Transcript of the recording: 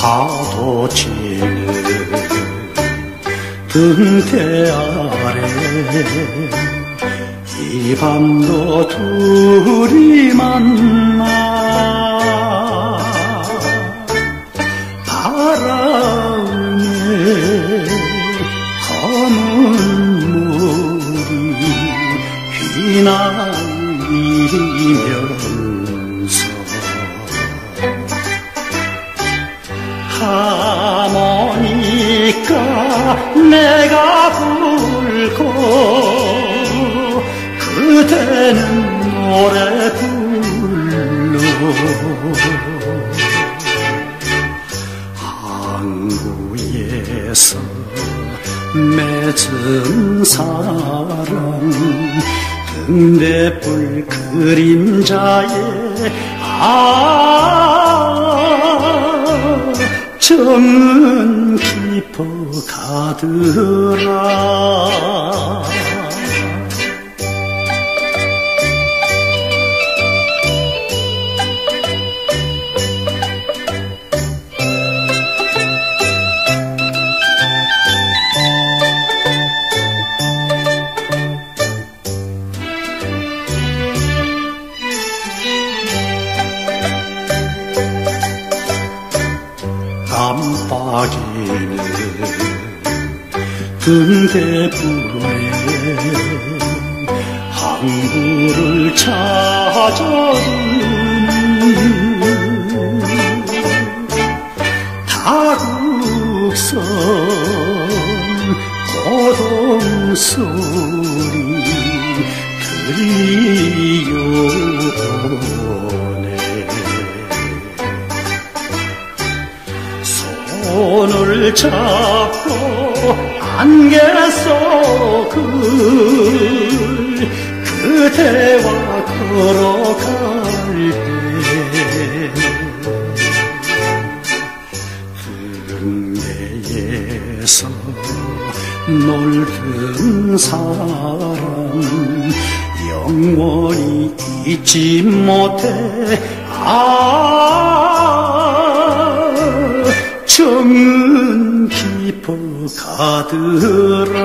파도 치는 등대 아래 이 밤도 둘이 만나 바람에 검은 물이 휘날리면 하모니까 내가 불고 그대는 노래 불러. 항구에서 맺은 사랑 등대불 그림자에 아 정은 깊어 가더라 깜빡이는 등대불에 항구를 찾아든 다국선 고동소리 들려오 손을 잡고 안개 속을 그대와 걸어갈 때 등대에서 놀던 사람 영원히 잊지 못해. 아 정은 깊어 가더라